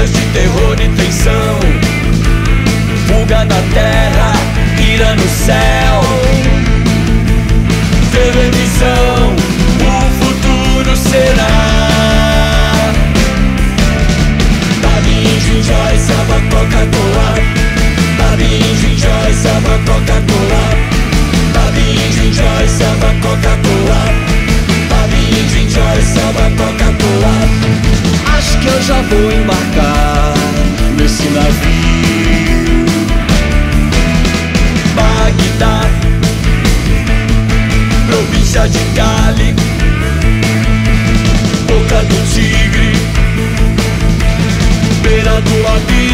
cenas de terror e tensão Fuga na terra, ira no céu. Televisão, o futuro será. Tabinho, Jinjai, Saba, Coca-Cola. Tabinho, Jinjai, Saba, Coca-Cola. Tabinho, Jinjai, Saba, Coca-Cola. Tabinho, Jinjai, Saba, Coca-Cola acho que eu já vou embarcar nesse navio. Bagdá, província de Cali, boca do tigre, beira do abismo.